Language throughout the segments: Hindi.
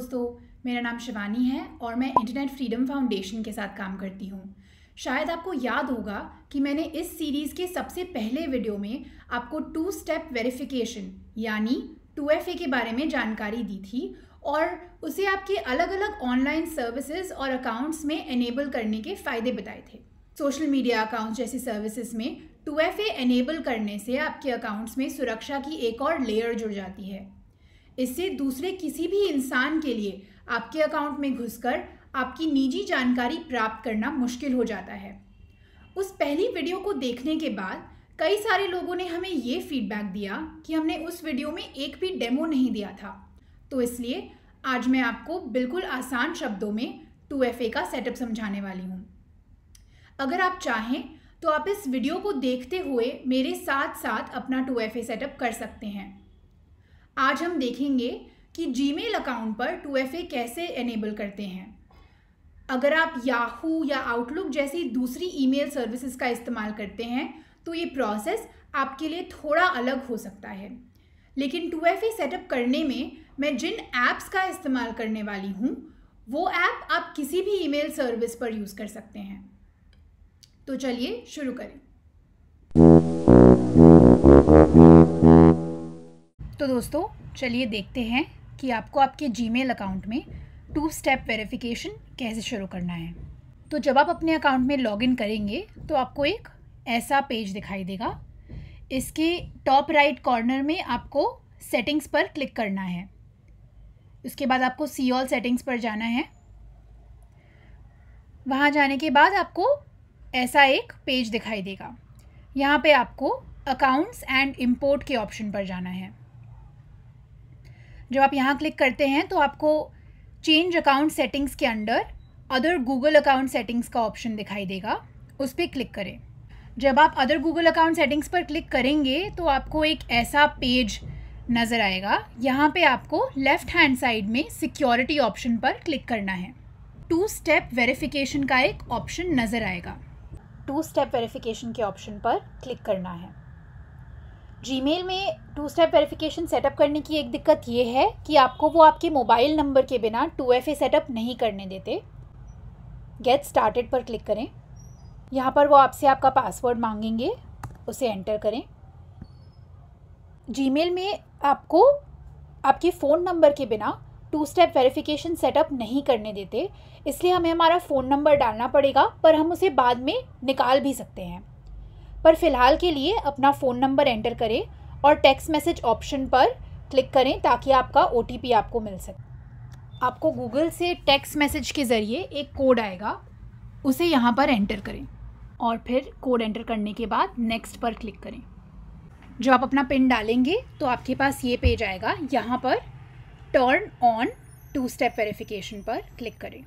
दोस्तों, मेरा नाम शिवानी है और मैं इंटरनेट फ्रीडम फाउंडेशन के साथ काम करती हूँ। शायद आपको याद होगा कि मैंने इस सीरीज़ के सबसे पहले वीडियो में आपको टू स्टेप वेरिफिकेशन यानी टू एफ़ के बारे में जानकारी दी थी और उसे आपके अलग अलग ऑनलाइन सर्विसेज़ और अकाउंट्स में एनेबल करने के फ़ायदे बताए थे। सोशल मीडिया अकाउंट्स जैसी सर्विसेज़ में टू एफ़ एनेबल करने से आपके अकाउंट्स में सुरक्षा की एक और लेयर जुड़ जाती है। इससे दूसरे किसी भी इंसान के लिए आपके अकाउंट में घुसकर आपकी निजी जानकारी प्राप्त करना मुश्किल हो जाता है। उस पहली वीडियो को देखने के बाद कई सारे लोगों ने हमें ये फीडबैक दिया कि हमने उस वीडियो में एक भी डेमो नहीं दिया था। तो इसलिए आज मैं आपको बिल्कुल आसान शब्दों में टू का सेटअप समझाने वाली हूँ। अगर आप चाहें तो आप इस वीडियो को देखते हुए मेरे साथ साथ अपना टू सेटअप कर सकते हैं। आज हम देखेंगे कि जीमेल अकाउंट पर टू कैसे एनेबल करते हैं। अगर आप याहू या आउटलुक जैसी दूसरी ईमेल सर्विसेज़ का इस्तेमाल करते हैं तो ये प्रोसेस आपके लिए थोड़ा अलग हो सकता है। लेकिन टू सेटअप करने में मैं जिन ऐप्स का इस्तेमाल करने वाली हूँ, वो ऐप आप किसी भी ईमेल सर्विस पर यूज़ कर सकते हैं। तो चलिए शुरू करें। तो दोस्तों, चलिए देखते हैं कि आपको आपके जीमेल अकाउंट में टू स्टेप वेरिफिकेशन कैसे शुरू करना है। तो जब आप अपने अकाउंट में लॉगिन करेंगे तो आपको एक ऐसा पेज दिखाई देगा। इसके टॉप राइट कॉर्नर में आपको सेटिंग्स पर क्लिक करना है। उसके बाद आपको सी ऑल सेटिंग्स पर जाना है। वहाँ जाने के बाद आपको ऐसा एक पेज दिखाई देगा। यहाँ पे आपको अकाउंट्स एंड इम्पोर्ट के ऑप्शन पर जाना है। जब आप यहाँ क्लिक करते हैं तो आपको चेंज अकाउंट सेटिंग्स के under other Google account settings का ऑप्शन दिखाई देगा। उस पर क्लिक करें। जब आप अदर गूगल अकाउंट सेटिंग्स पर क्लिक करेंगे तो आपको एक ऐसा पेज नज़र आएगा। यहाँ पे आपको लेफ़्ट हैंड साइड में सिक्योरिटी ऑप्शन पर क्लिक करना है। टू स्टेप वेरिफिकेशन का एक ऑप्शन नज़र आएगा। टू स्टेप वेरिफिकेशन के ऑप्शन पर क्लिक करना है। जीमेल में टू स्टेप वेरिफिकेशन सेटअप करने की एक दिक्कत ये है कि आपको वो आपके मोबाइल नंबर के बिना टू एफ़ ए सेटअप नहीं करने देते। गेट स्टार्टेड पर क्लिक करें। यहाँ पर वो आपसे आपका पासवर्ड मांगेंगे, उसे एंटर करें। जीमेल में आपको आपके फ़ोन नंबर के बिना टू स्टेप वेरिफिकेशन सेटअप नहीं करने देते, इसलिए हमें हमारा फ़ोन नंबर डालना पड़ेगा, पर हम उसे बाद में निकाल भी सकते हैं। पर फ़िलहाल के लिए अपना फ़ोन नंबर एंटर करें और टेक्स्ट मैसेज ऑप्शन पर क्लिक करें ताकि आपका ओटीपी आपको मिल सके। आपको गूगल से टेक्स्ट मैसेज के ज़रिए एक कोड आएगा, उसे यहाँ पर एंटर करें और फिर कोड एंटर करने के बाद नेक्स्ट पर क्लिक करें। जब आप अपना पिन डालेंगे तो आपके पास ये पेज आएगा, यहाँ पर turn on two step verification पर क्लिक करें।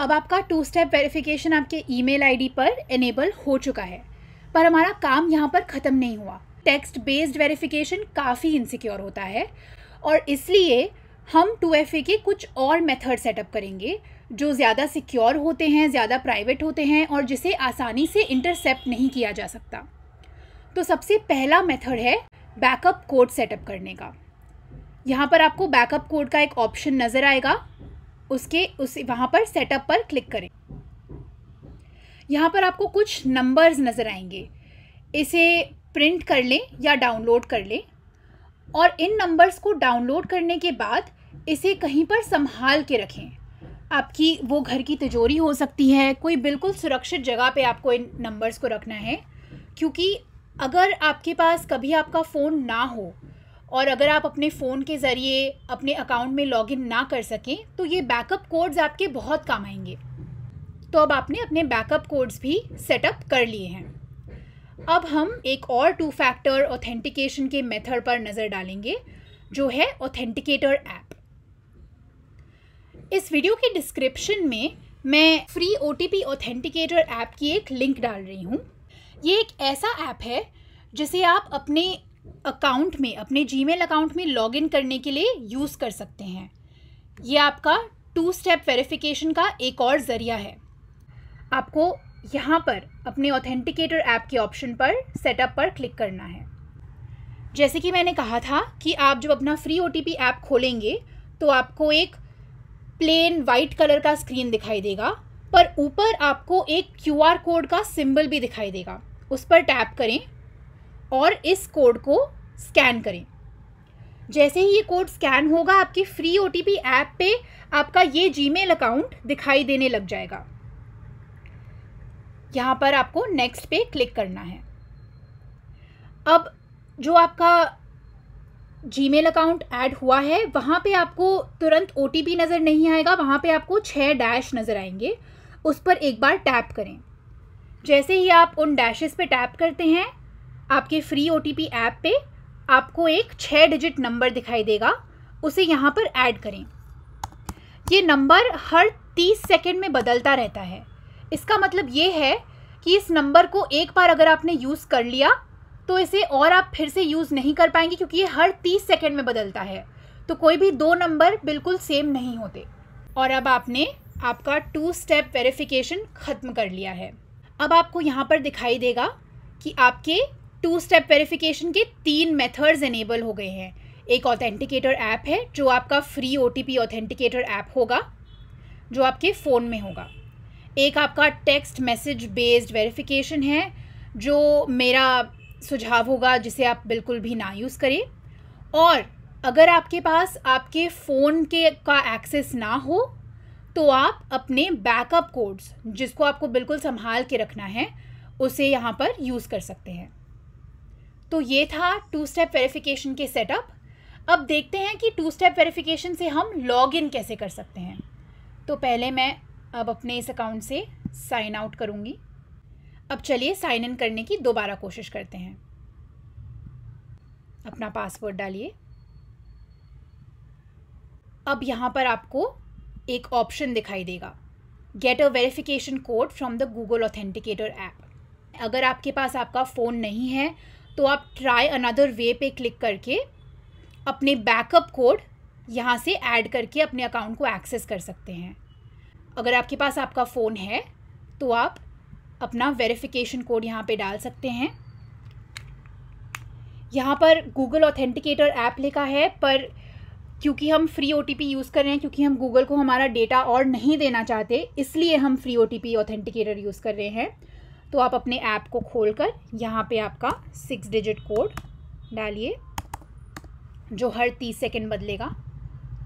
अब आपका टू स्टेप वेरिफिकेशन आपके ईमेल आईडी पर एनेबल हो चुका है। पर हमारा काम यहाँ पर ख़त्म नहीं हुआ। टेक्स्ट बेस्ड वेरिफिकेशन काफ़ी इनसिक्योर होता है और इसलिए हम टू एफ़ ए के कुछ और मेथड सेटअप करेंगे जो ज़्यादा सिक्योर होते हैं, ज़्यादा प्राइवेट होते हैं और जिसे आसानी से इंटरसेप्ट नहीं किया जा सकता। तो सबसे पहला मेथड है बैकअप कोड सेटअप करने का। यहाँ पर आपको बैकअप कोड का एक ऑप्शन नज़र आएगा। उसके, उस, वहाँ पर सेटअप पर क्लिक करें। यहाँ पर आपको कुछ नंबर्स नज़र आएँगे। इसे प्रिंट कर लें या डाउनलोड कर लें और इन नंबर्स को डाउनलोड करने के बाद इसे कहीं पर संभाल के रखें। आपकी वो घर की तिजोरी हो सकती है, कोई बिल्कुल सुरक्षित जगह पे आपको इन नंबर्स को रखना है, क्योंकि अगर आपके पास कभी आपका फ़ोन ना हो और अगर आप अपने फ़ोन के ज़रिए अपने अकाउंट में लॉगिन ना कर सकें तो ये बैकअप कोड्स आपके बहुत काम आएँगे। तो अब आपने अपने बैकअप कोड्स भी सेटअप कर लिए हैं। अब हम एक और टू फैक्टर ऑथेंटिकेशन के मेथड पर नज़र डालेंगे, जो है ऑथेंटिकेटर ऐप इस वीडियो के डिस्क्रिप्शन में मैं free O T P authenticator app की एक लिंक डाल रही हूँ। ये एक ऐसा ऐप है, जिसे आप अपने अकाउंट में, अपने जीमेल अकाउंट में लॉगिन करने के लिए यूज़ कर सकते हैं। ये आपका टू स्टेप वेरिफिकेशन का एक और ज़रिया है। आपको यहाँ पर अपने ऑथेंटिकेटर ऐप के ऑप्शन पर सेटअप पर क्लिक करना है। जैसे कि मैंने कहा था कि आप जब अपना फ्री ओटीपी ऐप खोलेंगे तो आपको एक प्लेन वाइट कलर का स्क्रीन दिखाई देगा, पर ऊपर आपको एक क्यू आर कोड का सिंबल भी दिखाई देगा। उस पर टैप करें और इस कोड को स्कैन करें। जैसे ही ये कोड स्कैन होगा, आपके फ्री ओ ऐप पे आपका ये जीमेल अकाउंट दिखाई देने लग जाएगा। यहाँ पर आपको नेक्स्ट पे क्लिक करना है। अब जो आपका जीमेल अकाउंट ऐड हुआ है, वहाँ पे आपको तुरंत ओटीपी नज़र नहीं आएगा, वहाँ पे आपको छः डैश नज़र आएँगे। उस पर एक बार टैप करें। जैसे ही आप उन डैशेस पे टैप करते हैं, आपके फ्री ओटीपी ऐप पे आपको एक छः डिजिट नंबर दिखाई देगा। उसे यहाँ पर ऐड करें। ये नंबर हर तीस सेकेंड में बदलता रहता है। इसका मतलब ये है कि इस नंबर को एक बार अगर आपने यूज़ कर लिया तो इसे और आप फिर से यूज़ नहीं कर पाएँगे क्योंकि ये हर तीस सेकेंड में बदलता है। तो कोई भी दो नंबर बिल्कुल सेम नहीं होते। और अब आपने आपका टू स्टेप वेरिफिकेशन ख़त्म कर लिया है। अब आपको यहाँ पर दिखाई देगा कि आपके टू स्टेप वेरिफिकेशन के तीन मेथड्स इनेबल हो गए हैं। एक ऑथेंटिकेटर ऐप है, जो आपका free O T P authenticator app होगा, जो आपके फ़ोन में होगा। एक आपका टेक्स्ट मैसेज बेस्ड वेरिफिकेशन है, जो मेरा सुझाव होगा, जिसे आप बिल्कुल भी ना यूज़ करें। और अगर आपके पास आपके फ़ोन के का एक्सेस ना हो तो आप अपने बैकअप कोड्स जिसको आपको बिल्कुल संभाल के रखना है, उसे यहाँ पर यूज़ कर सकते हैं। तो ये था टू स्टेप वेरिफिकेशन के सेटअप अब देखते हैं कि टू स्टेप वेरिफिकेशन से हम लॉग इन कैसे कर सकते हैं। तो पहले मैं अब अपने इस अकाउंट से साइन आउट करूँगी। अब चलिए साइन इन करने की दोबारा कोशिश करते हैं। अपना पासवर्ड डालिए। अब यहाँ पर आपको एक ऑप्शन दिखाई देगा। Get a verification code from the Google authenticator app अगर आपके पास आपका फ़ोन नहीं है तो आप ट्राई अनदर वे पे क्लिक करके अपने बैकअप कोड यहाँ से ऐड करके अपने अकाउंट को एक्सेस कर सकते हैं। अगर आपके पास आपका फ़ोन है तो आप अपना वेरिफिकेशन कोड यहाँ पे डाल सकते हैं। यहाँ पर गूगल ऑथेंटिकेटर ऐप लिखा है, पर क्योंकि हम फ्री ओटीपी यूज़ कर रहे हैं, क्योंकि हम गूगल को हमारा डेटा और नहीं देना चाहते, इसलिए हम फ्री ओ ऑथेंटिकेटर यूज़ कर रहे हैं। तो आप अपने ऐप को खोल कर यहाँ पर आपका सिक्स डिजिट कोड डालिए, जो हर तीस सेकेंड बदलेगा।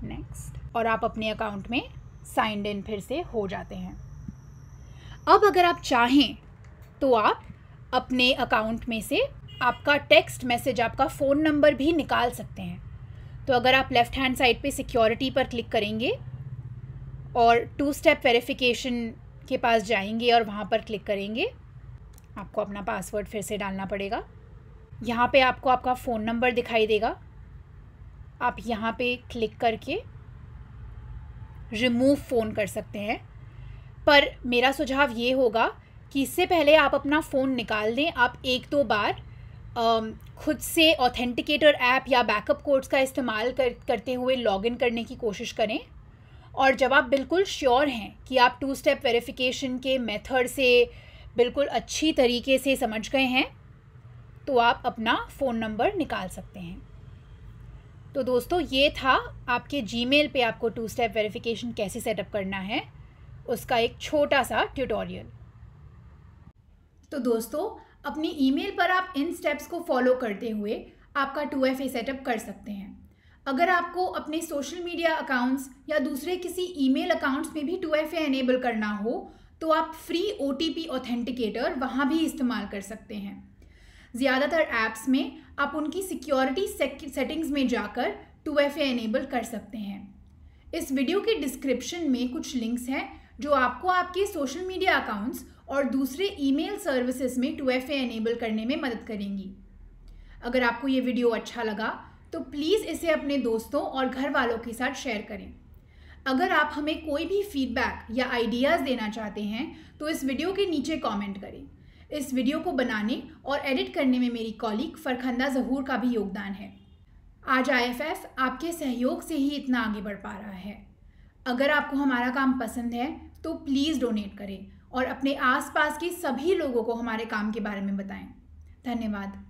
नेक्स्ट और आप अपने अकाउंट में साइंड इन फिर से हो जाते हैं। अब अगर आप चाहें तो आप अपने अकाउंट में से आपका टेक्स्ट मैसेज, आपका फ़ोन नंबर भी निकाल सकते हैं। तो अगर आप लेफ़्ट हैंड साइड पे सिक्योरिटी पर क्लिक करेंगे और टू स्टेप वेरिफिकेशन के पास जाएँगे और वहाँ पर क्लिक करेंगे, आपको अपना पासवर्ड फिर से डालना पड़ेगा। यहाँ पे आपको आपका फ़ोन नंबर दिखाई देगा। आप यहाँ पे क्लिक करके रिमूव फ़ोन कर सकते हैं। पर मेरा सुझाव ये होगा कि इससे पहले आप अपना फ़ोन निकाल दें। आप एक दो बार खुद से ऑथेंटिकेटर ऐप या बैकअप कोड्स का इस्तेमाल कर, करते हुए लॉगिन करने की कोशिश करें। और जब आप बिल्कुल श्योर हैं कि आप टू स्टेप वेरिफिकेशन के मेथड से बिल्कुल अच्छी तरीके से समझ गए हैं तो आप अपना फ़ोन नंबर निकाल सकते हैं। तो दोस्तों, ये था आपके जीमेल पे आपको टू स्टेप वेरिफिकेशन कैसे सेटअप करना है, उसका एक छोटा सा ट्यूटोरियल तो दोस्तों, अपनी ईमेल पर आप इन स्टेप्स को फॉलो करते हुए आपका टू एफ़ ए सेटअप कर सकते हैं। अगर आपको अपने सोशल मीडिया अकाउंट्स या दूसरे किसी ईमेल अकाउंट्स में भी टू एफ़ ए एनेबल करना हो तो आप free O T P authenticator वहाँ भी इस्तेमाल कर सकते हैं। ज़्यादातर ऐप्स में आप उनकी सिक्योरिटी सेटिंग्स में जाकर टू एफ़ एनेबल कर सकते हैं। इस वीडियो के डिस्क्रिप्शन में कुछ लिंक्स हैं, जो आपको आपके सोशल मीडिया अकाउंट्स और दूसरे ईमेल सर्विसेज़ में टू एफ़ एनेबल करने में मदद करेंगी। अगर आपको ये वीडियो अच्छा लगा तो प्लीज़ इसे अपने दोस्तों और घर वालों के साथ शेयर करें। अगर आप हमें कोई भी फीडबैक या आइडियाज़ देना चाहते हैं तो इस वीडियो के नीचे कमेंट करें। इस वीडियो को बनाने और एडिट करने में मेरी कॉलीग फरखंदा जहूर का भी योगदान है। आज आईएफएफ आपके सहयोग से ही इतना आगे बढ़ पा रहा है। अगर आपको हमारा काम पसंद है तो प्लीज़ डोनेट करें और अपने आसपास के सभी लोगों को हमारे काम के बारे में बताएँ। धन्यवाद।